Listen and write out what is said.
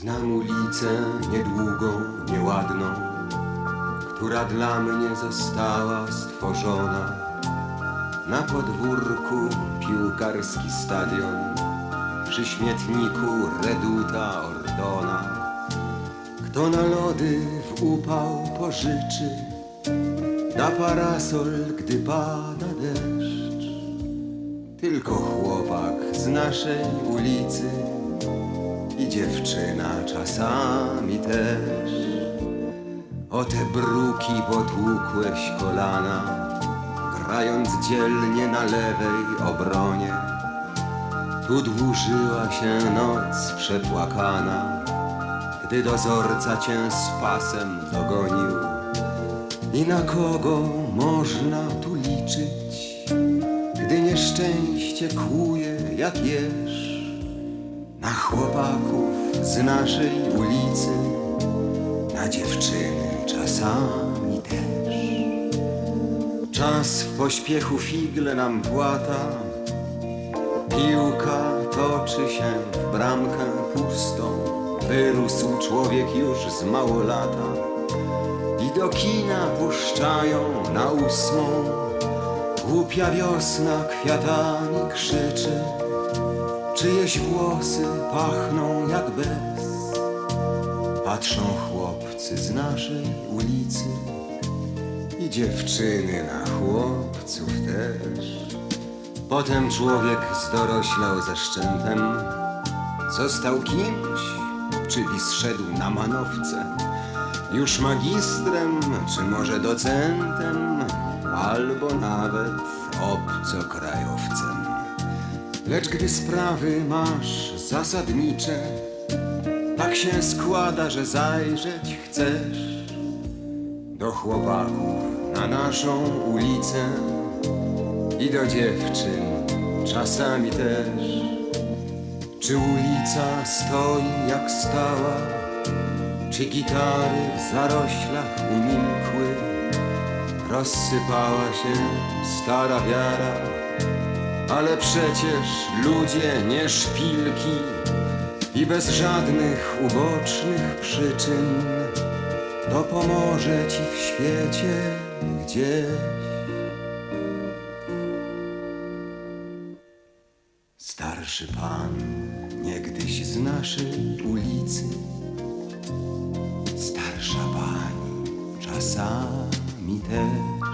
Znam ulicę niedługą, nieładną, która dla mnie została stworzona. Na podwórku piłkarski stadion, przy śmietniku reduta Ordona. Kto na lody w upał pożyczy, da parasol, gdy pada deszcz. Tylko chłopak z naszej ulicy i dziewczyna czasami też. O te bruki potłukłeś kolana, grając dzielnie na lewej obronie. Tu dłużyła się noc przepłakana, gdy dozorca cię z pasem dogonił. I na kogo można tu liczyć, gdy nieszczęście kłuje jak jeż? Na chłopaków z naszej ulicy, na dziewczyny czasami też. Czas w pośpiechu figle nam płata, piłka toczy się w bramkę pustą. Wyrósł człowiek już z mało lata i do kina puszczają na ósmą. Głupia wiosna kwiatami krzyczy. Czyjeś włosy pachną jak bez. Patrzą chłopcy z naszej ulicy I dziewczyny na chłopców też. Potem człowiek zdoroślał ze szczętem Został kimś, czyli zszedł na manowce. Już magistrem, czy może docentem Albo nawet obcokrajowcem Lecz gdy sprawy masz zasadnicze, tak się składa, że zajrzeć chcesz do chłopaków na naszą ulicę i do dziewczyn czasami też. Czy ulica stoi jak stała, czy gitary w zaroślach umilkły, rozsypała się stara wiara ale przecież ludzie nie szpilki i bez żadnych ubocznych przyczyn to pomoże ci w świecie gdzieś. Starszy pan niegdyś z naszej ulicy, starsza pani czasami też.